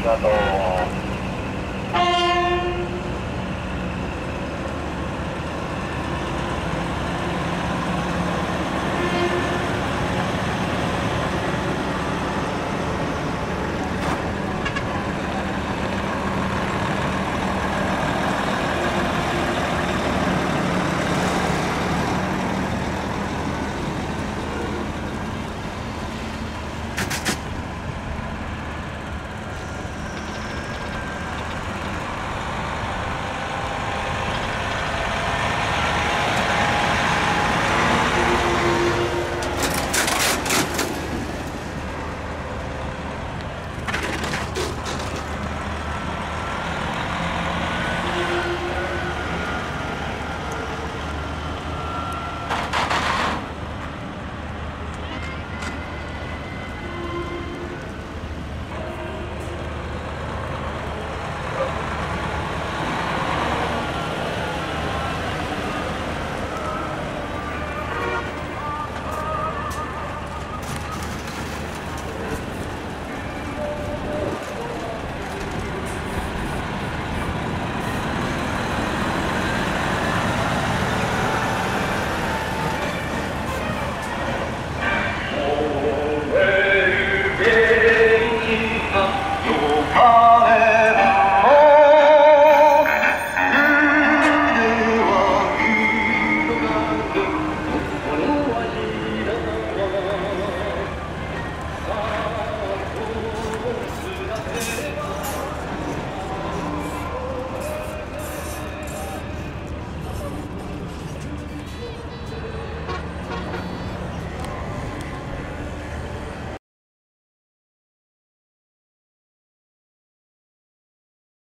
contrato